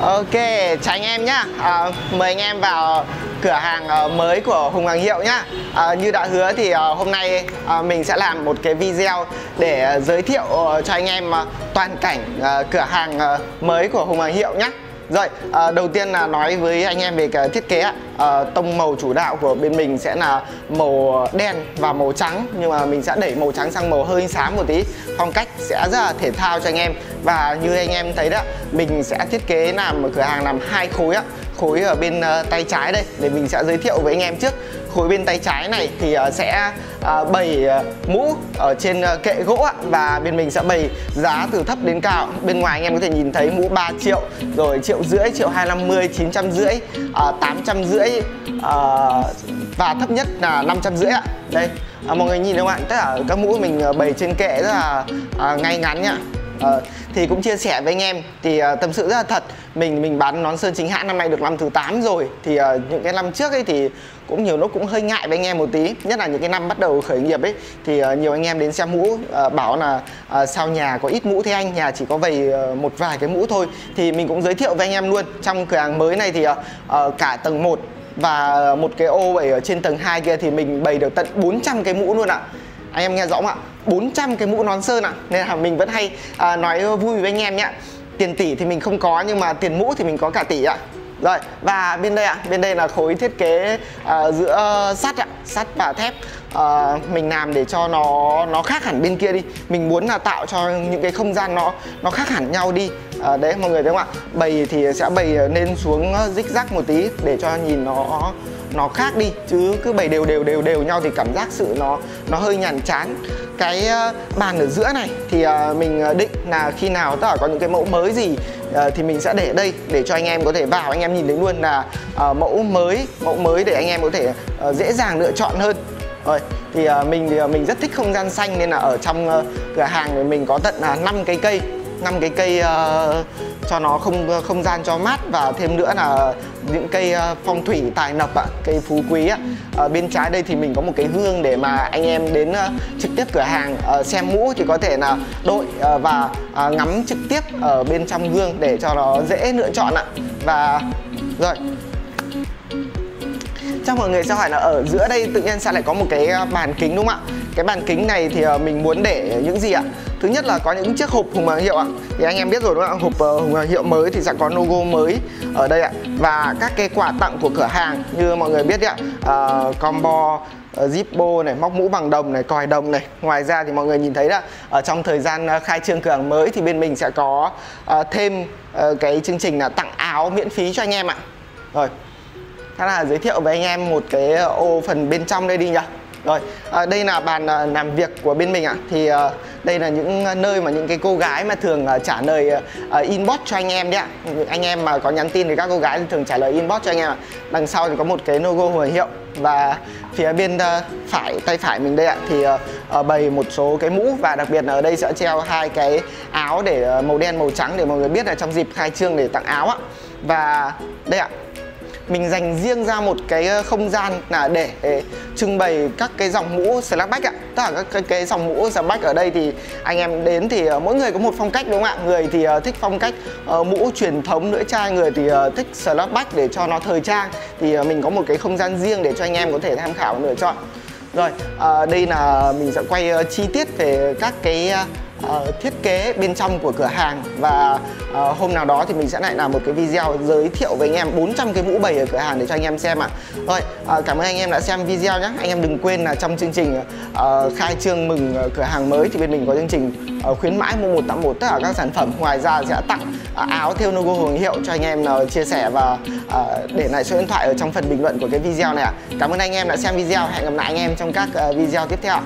Ok, chào anh em nhá. À, Mời anh em vào cửa hàng ờ, mới của Hùng Hoàng Hiệu nhá. À, Như đã hứa thì ờ, hôm nay ờ, mình sẽ làm một cái video để giới thiệu cho anh em toàn cảnh cửa hàng mới của Hùng Hoàng Hiệu nhá rồi, à, đầu tiên là nói với anh em về cái thiết kế ạ. À, tông màu chủ đạo của bên mình sẽ là màu đen và màu trắng nhưng mà mình sẽ đẩy màu trắng sang màu hơi xám một tí. Phong cách sẽ rất là thể thao cho anh em và như anh em thấy đó, mình sẽ thiết kế làm một cửa hàng làm hai khối á. Khối ở bên uh, tay trái đây để mình sẽ giới thiệu với anh em trước khối bên tay trái này thì ờ, sẽ ờ, bày ờ, mũ ở trên kệ gỗ ạ. Và bên mình sẽ bày giá từ thấp đến cao. Bên ngoài anh em có thể nhìn thấy mũ 3 triệu rồi triệu rưỡi triệu hai năm mươi chín trăm rưỡi tám trăm rưỡi và thấp nhất là năm trăm rưỡi ạ. Đây à, mọi người nhìn các bạn tất cả các mũ mình bày trên kệ rất là à, ngay ngắn nhá Ờ, thì cũng chia sẻ với anh em. Thì uh, tâm sự rất là thật. Mình mình bán nón sơn chính hãng năm nay được năm thứ 8 rồi. Thì uh, những cái năm trước ấy thì cũng nhiều lúc cũng hơi ngại với anh em một tí. Nhất là những cái năm bắt đầu khởi nghiệp ấy. Thì uh, nhiều anh em đến xem mũ uh, bảo là uh, sao nhà có ít mũ thế anh? Nhà chỉ có vầy uh, một vài cái mũ thôi. Thì mình cũng giới thiệu với anh em luôn. Trong cửa hàng mới này thì uh, uh, cả tầng 1 và một cái ô vậy ở trên tầng 2 kia thì mình bày được tận 400 cái mũ luôn ạ anh em nghe rõ không ạ? 400 cái mũ nón sơn ạ. Nên là mình vẫn hay à, nói vui với anh em nhé. Tiền tỷ thì mình không có nhưng mà tiền mũ thì mình có cả tỷ ạ. Rồi và bên đây ạ. Bên đây là khối thiết kế à, giữa sắt ạ. Sắt và thép. À, mình làm để cho nó nó khác hẳn bên kia đi. Mình muốn là tạo cho những cái không gian nó nó khác hẳn nhau đi. À, đấy mọi người thấy không ạ? Bày thì sẽ bày lên xuống rích rắc một tí để cho nhìn nó nó khác đi, chứ cứ bày đều đều đều đều nhau thì cảm giác sự nó nó hơi nhàm chán. Cái ờ, bàn ở giữa này thì ờ, mình ờ, định là khi nào tất cả có những cái mẫu mới gì thì mình sẽ để đây để cho anh em có thể vào, anh em nhìn thấy luôn là mẫu mới mẫu mới để anh em có thể dễ dàng lựa chọn hơn. Rồi, thì mình thì mình rất thích không gian xanh nên là ở trong cửa hàng thì mình có tận là 5 cái cây 5 cái cây cho nó không không gian cho mát và thêm nữa là những cây ờ, phong thủy tài nập ạ, cây phú quý ạ. Ở bên trái đây thì mình có một cái hương để mà anh em đến ờ, trực tiếp cửa hàng ờ, xem mũ thì có thể là đội và ngắm trực tiếp ở bên trong gương để cho nó dễ lựa chọn ạ. Và rồi cho mọi người sẽ hỏi là ở giữa đây tự nhiên sao lại có một cái bàn kính đúng không ạ cái bàn kính này thì ờ, mình muốn để những gì ạ? Thứ nhất là có những chiếc hộp hùng hiệu ạ. Thì anh em biết rồi đúng không ạ? Hộp ờ, hùng hiệu mới thì sẽ có logo mới ở đây ạ. Và các cái quà tặng của cửa hàng như mọi người biết đấy ạ. À, combo Zippo này, móc mũ bằng đồng này, còi đồng này. Ngoài ra thì mọi người nhìn thấy là ở trong thời gian khai trương cửa hàng mới thì bên mình sẽ có uh, thêm uh, cái chương trình là tặng áo miễn phí cho anh em ạ. Rồi, thế là giới thiệu với anh em một cái ô phần bên trong đây đi nhỉ rồi à, đây là bàn à, làm việc của bên mình ạ. Thì à, đây là những à, nơi mà những cái cô gái mà thường à, trả lời à, à, inbox cho anh em đấy ạ. Anh em mà có nhắn tin thì các cô gái thì thường trả lời inbox cho anh em ạ. Đằng sau thì có một cái logo hồi hiệu và phía bên à, phải tay phải mình đây ạ. Thì à, à, bày một số cái mũ và đặc biệt là ở đây sẽ treo hai cái áo để màu đen màu trắng để mọi người biết là trong dịp khai trương để tặng áo ạ. Và đây ạ mình dành riêng ra một cái ờ, không gian là để trưng bày các cái dòng mũ slackback ạ. Tất cả các cái, cái dòng mũ slackback ở đây thì anh em đến thì ờ, mỗi người có một phong cách đúng không ạ? Người thì ờ, thích phong cách mũ truyền thống nữ trai người thì thích slackback để cho nó thời trang. Thì mình có một cái không gian riêng để cho anh em có thể tham khảo lựa chọn. Rồi đây là mình sẽ quay chi tiết về các cái uh, thiết kế bên trong của cửa hàng và uh, hôm nào đó thì mình sẽ lại làm một cái video giới thiệu với anh em 400 cái mũ bày ở cửa hàng để cho anh em xem ạ. À. Rồi, uh, cảm ơn anh em đã xem video nhé. Anh em đừng quên là trong chương trình uh, khai trương mừng cửa hàng mới thì bên mình có chương trình uh, khuyến mãi mua 181 tất cả các sản phẩm. Ngoài ra sẽ tặng uh, áo theo logo Hồng Hiệu cho anh em uh, chia sẻ và uh, để lại số điện thoại ở trong phần bình luận của cái video này ạ. À. Cảm ơn anh em đã xem video. Hẹn gặp lại anh em trong các uh, video tiếp theo.